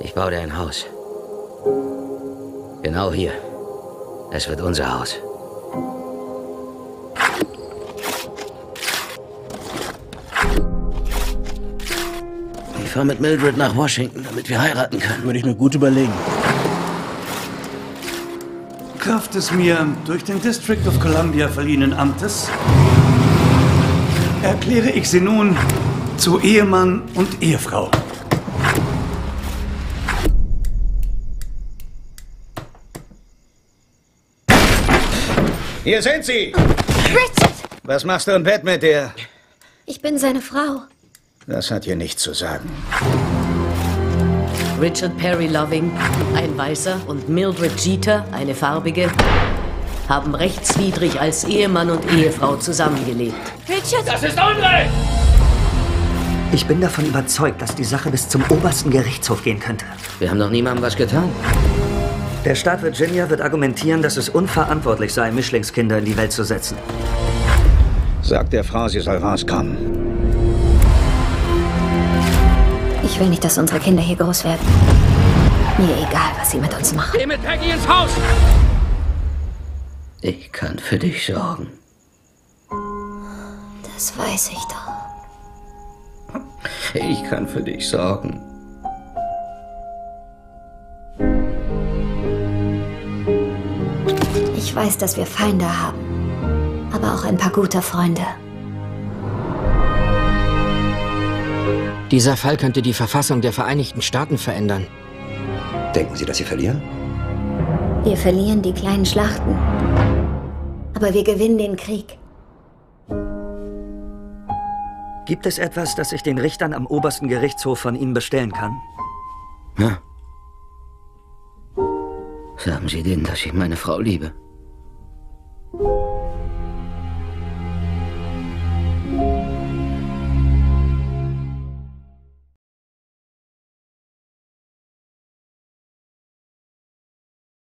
Ich baue dir ein Haus. Genau hier. Es wird unser Haus. Ich fahre mit Mildred nach Washington, damit wir heiraten können. Würde ich mir gut überlegen. Kraft des mir durch den District of Columbia verliehenen Amtes erkläre ich sie nun zu Ehemann und Ehefrau. Hier sind sie! Richard! Was machst du im Bett mit der? Ich bin seine Frau. Das hat hier nichts zu sagen. Richard Perry Loving, ein Weißer, und Mildred Jeter, eine Farbige, haben rechtswidrig als Ehemann und Ehefrau zusammengelebt. Richard! Das ist Unrecht! Ich bin davon überzeugt, dass die Sache bis zum obersten Gerichtshof gehen könnte. Wir haben doch niemandem was getan. Der Staat Virginia wird argumentieren, dass es unverantwortlich sei, Mischlingskinder in die Welt zu setzen. Sag der Frau, sie soll rauskommen. Ich will nicht, dass unsere Kinder hier groß werden. Mir egal, was sie mit uns machen. Geh mit Peggy ins Haus! Ich kann für dich sorgen. Das weiß ich doch. Ich kann für dich sorgen. Ich weiß, dass wir Feinde haben. Aber auch ein paar gute Freunde. Dieser Fall könnte die Verfassung der Vereinigten Staaten verändern. Denken Sie, dass Sie verlieren? Wir verlieren die kleinen Schlachten. Aber wir gewinnen den Krieg. Gibt es etwas, das ich den Richtern am obersten Gerichtshof von Ihnen bestellen kann? Na? Sagen Sie denen, dass ich meine Frau liebe. you